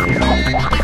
Oh, my God.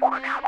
What now?